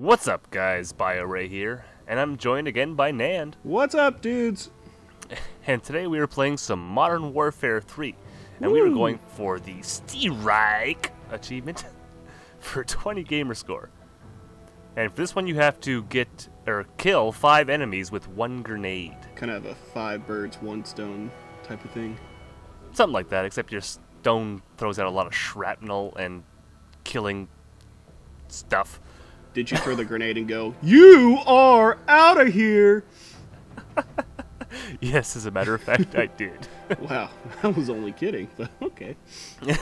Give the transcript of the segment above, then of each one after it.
What's up, guys? BioRay here, and I'm joined again by Nand. What's up, dudes? And today we are playing some Modern Warfare 3, and we are going for the Steerike achievement for 20 gamer score. And for this one, you have to get or kill five enemies with one grenade, Kind of a five birds, one stone type of thing. something like that. Except your stone throws out a lot of shrapnel and killing stuff. Did you throw the grenade and go, You are out of here? Yes, as a matter of fact, I did. Wow, I was only kidding, but okay.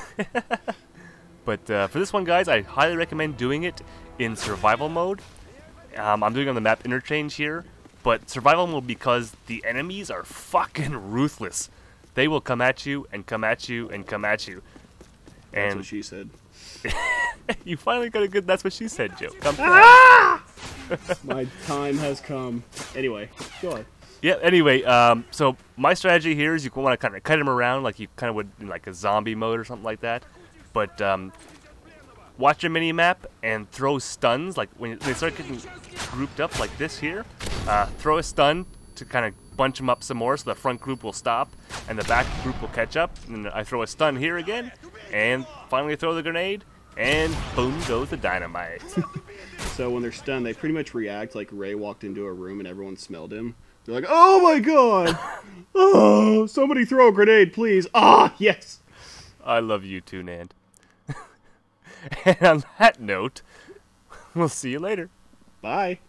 But uh, for this one, guys, I highly recommend doing it in survival mode. Um, I'm doing it on the map interchange here, but survival mode because the enemies are fucking ruthless. They will come at you and come at you and come at you. That's And what she said. you finally got a good "That's what she said" joke. Ah! My time has come. Anyway, go on. Yeah. Anyway, um, so my strategy here is you want to kind of cut him around like you kind of would in like a zombie mode or something like that. But um, watch your mini map and throw stuns. Like when they start getting grouped up like this here, uh, throw a stun to kind of bunch them up some more, so the front group will stop and the back group will catch up. And I throw a stun here again, and finally throw the grenade, and boom goes the dynamite. So when they're stunned, they pretty much react like Ray walked into a room and everyone smelled him. They're like, Oh my god! Oh, somebody throw a grenade, please! Ah, yes! I love you too, Nand. and on that note, we'll see you later. Bye.